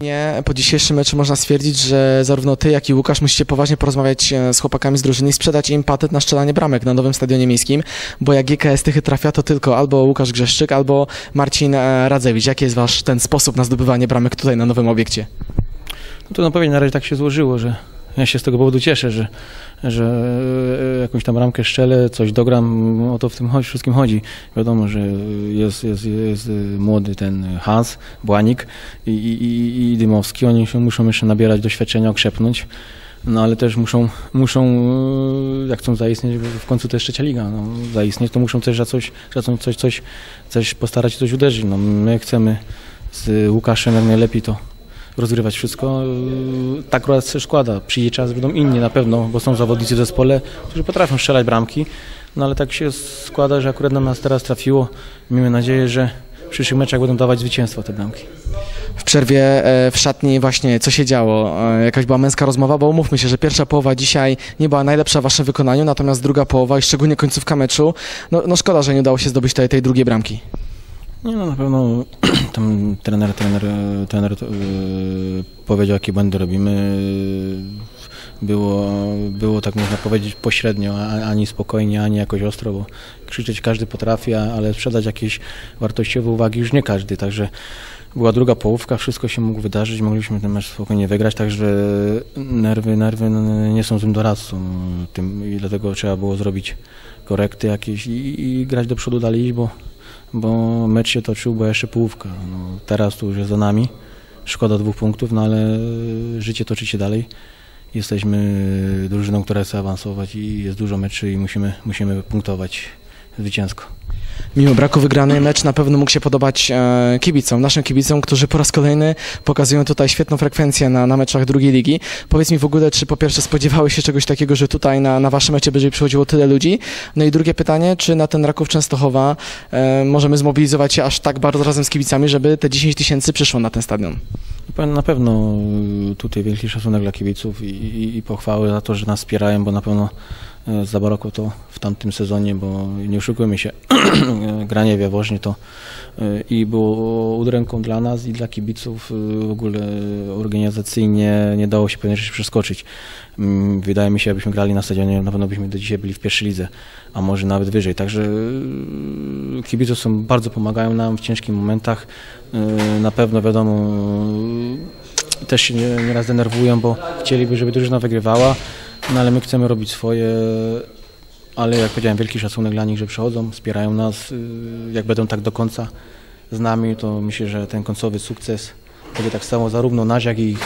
Nie, po dzisiejszym meczu można stwierdzić, że zarówno ty, jak i Łukasz musicie poważnie porozmawiać e, z chłopakami z drużyny i sprzedać im patent na strzelanie bramek na nowym stadionie miejskim, bo jak GKS Tychy trafia, to tylko albo Łukasz Grzeszczyk, albo Marcin e, Radzewicz. Jaki jest wasz ten sposób na zdobywanie bramek tutaj na nowym obiekcie? No to no pewnie na razie tak się złożyło, że ja się z tego powodu cieszę, że, że e, jakąś tam ramkę szczelę, coś dogram, o to w tym chodzi, wszystkim chodzi. Wiadomo, że jest, jest, jest młody ten Hans, Błanik i, i, i Dymowski, oni się muszą jeszcze nabierać doświadczenia, okrzepnąć. No ale też muszą, muszą, e, jak chcą zaistnieć, w końcu to jest trzecia liga, no, zaistnieć, to muszą też za coś, za coś, coś, coś postarać się coś uderzyć. No, my chcemy z Łukaszem jak najlepiej to rozgrywać wszystko. Yy, Tak akurat się składa. Przyjdzie czas, będą inni na pewno, bo są zawodnicy w zespole, którzy potrafią strzelać bramki. No ale tak się składa, że akurat nam nas teraz trafiło. Miejmy nadzieję, że w przyszłych meczach będą dawać zwycięstwo te bramki. W przerwie e, w szatni właśnie co się działo? E, Jakaś była męska rozmowa, bo umówmy się, że pierwsza połowa dzisiaj nie była najlepsza w waszym wykonaniu, natomiast druga połowa i szczególnie końcówka meczu, no, no szkoda, że nie udało się zdobyć tej, tej drugiej bramki. Nie no, na pewno tam trener, trener, trener yy, powiedział, jakie błędy robimy. Było, było tak można powiedzieć pośrednio, ani spokojnie, ani jakoś ostro, bo krzyczeć każdy potrafi, ale sprzedać jakieś wartościowe uwagi już nie każdy, także była druga połówka, wszystko się mogło wydarzyć, mogliśmy ten mecz spokojnie wygrać, także nerwy, nerwy nie są tym doradcą tym, i dlatego trzeba było zrobić korekty jakieś i, i grać do przodu dalej, bo bo mecz się toczył, była jeszcze połówka. No, teraz to już jest za nami. Szkoda dwóch punktów, no ale życie toczy się dalej. Jesteśmy drużyną, która chce awansować i jest dużo meczy i musimy, musimy punktować zwycięsko. Mimo braku wygranej mecz na pewno mógł się podobać e, kibicom, naszym kibicom, którzy po raz kolejny pokazują tutaj świetną frekwencję na, na meczach drugiej ligi. Powiedz mi w ogóle, czy po pierwsze spodziewałeś się czegoś takiego, że tutaj na, na wasze będzie przychodziło tyle ludzi? No i drugie pytanie, czy na ten Raków Częstochowa e, możemy zmobilizować się aż tak bardzo razem z kibicami, żeby te 10 tysięcy przyszło na ten stadion? Na pewno y, tutaj wielki szacunek dla kibiców i, i, i pochwały za to, że nas wspierają, bo na pewno zabrakło to w tamtym sezonie, bo nie oszukujmy się, granie w Jaworznie to y, i było udręką dla nas i dla kibiców y, w ogóle organizacyjnie nie dało się pewnie rzeczy przeskoczyć. Mm, Wydaje mi się, jakbyśmy grali na stadionie, na pewno byśmy do dzisiaj byli w pierwszej lidze, a może nawet wyżej. Także kibice są, bardzo pomagają nam w ciężkich momentach. Na pewno wiadomo, też się nie- nieraz denerwują, bo chcieliby, żeby drużyna wygrywała, no ale my chcemy robić swoje. Ale jak powiedziałem, wielki szacunek dla nich, że przychodzą, wspierają nas. Y, Jak będą tak do końca z nami, to myślę, że ten końcowy sukces będzie tak samo zarówno nasz, jak i ich.